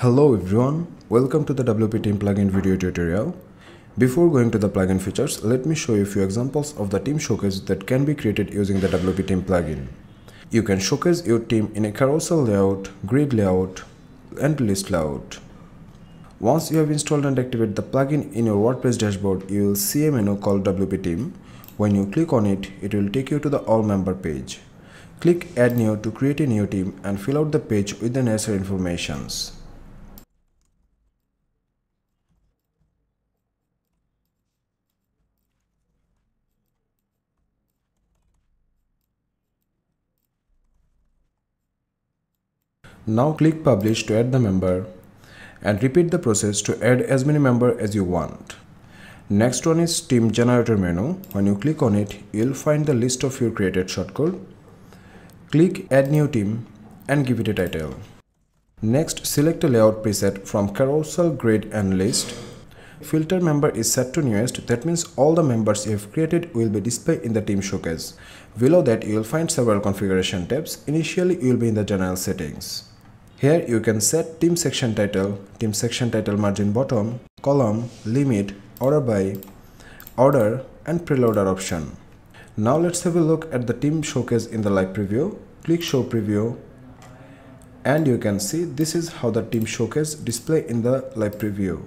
Hello everyone, welcome to the WP Team plugin video tutorial. Before going to the plugin features, let me show you a few examples of the team showcase that can be created using the WP Team plugin. You can showcase your team in a carousel layout, grid layout, and list layout. Once you have installed and activated the plugin in your WordPress dashboard, you will see a menu called WP Team. When you click on it, it will take you to the All Member page. Click Add New to create a new team and fill out the page with the necessary informations. Now click publish to add the member and repeat the process to add as many member as you want. Next one is team generator menu. When you click on it, you'll find the list of your created shortcode. Click add new team and give it a title. Next, select a layout preset from carousel, grid and list. Filter member is set to newest. That means all the members you have created will be displayed in the team showcase. Below that, you will find several configuration tabs. Initially, you will be in the general settings. Here you can set team section title, team section title margin bottom, column, limit, order by, order and preloader option. Now let's have a look at the team showcase in the live preview. Click show preview and you can see this is how the team showcase display in the live preview.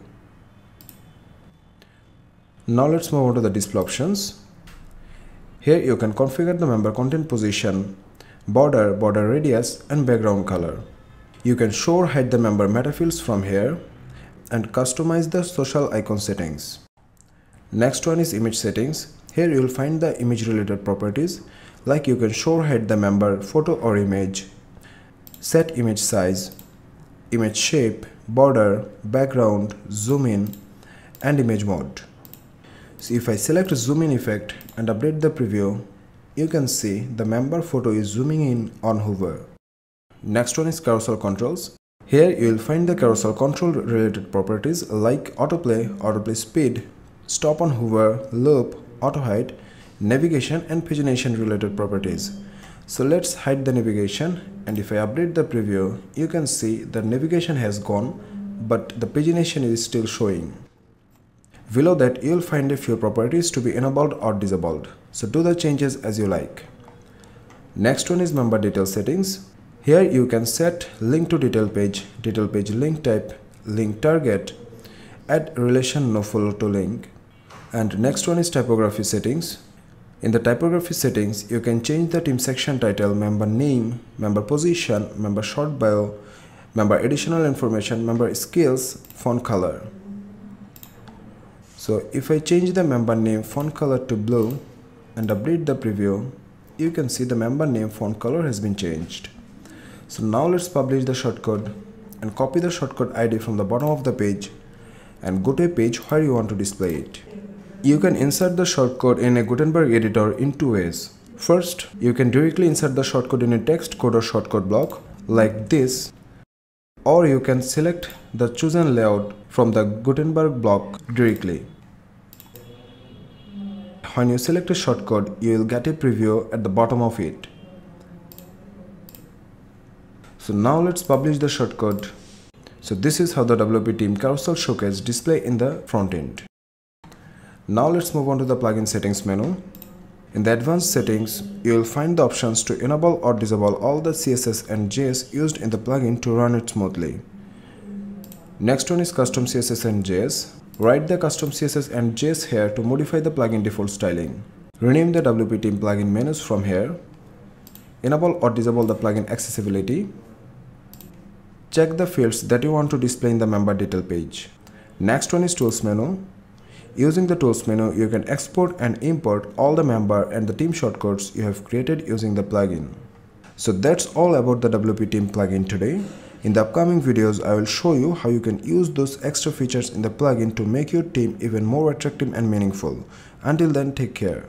Now let's move on to the display options. Here you can configure the member content position, border, border radius and background color. You can show or hide the member meta fields from here and customize the social icon settings. Next one is image settings. Here you will find the image related properties like you can show or hide the member photo or image, set image size, image shape, border, background, zoom in and image mode. So if I select zoom in effect and update the preview, you can see the member photo is zooming in on hover. Next one is carousel controls. Here you will find the carousel control related properties like autoplay, autoplay speed, stop on hover, loop, auto hide, navigation and pagination related properties. So let's hide the navigation and if I update the preview, you can see the navigation has gone but the pagination is still showing. Below that you will find a few properties to be enabled or disabled. So do the changes as you like. Next one is member detail settings. Here you can set link to detail page, detail page link type, link target, add relation no follow to link. And next one is typography settings. In the typography settings, you can change the team section title, member name, member position, member short bio, member additional information, member skills, font color. So if I change the member name font color to blue and update the preview, you can see the member name font color has been changed. So now let's publish the shortcode and copy the shortcode ID from the bottom of the page and go to a page where you want to display it. You can insert the shortcode in a Gutenberg editor in two ways. First, you can directly insert the shortcode in a text code or shortcode block like this or you can select the chosen layout from the Gutenberg block directly. When you select a shortcode, you will get a preview at the bottom of it. So now let's publish the shortcode. So this is how the WP Team Carousel Showcase display in the front end. Now let's move on to the plugin settings menu. In the advanced settings, you will find the options to enable or disable all the CSS and JS used in the plugin to run it smoothly. Next one is custom CSS and JS. Write the custom CSS and JS here to modify the plugin default styling. Rename the WP Team plugin menus from here. Enable or disable the plugin accessibility Check the fields that you want to display in the member detail page. Next one is tools menu. Using the tools menu, you can export and import all the member and the team shortcodes you have created using the plugin. So that's all about the WP Team plugin today. In the upcoming videos, I will show you how you can use those extra features in the plugin to make your team even more attractive and meaningful. Until then, take care.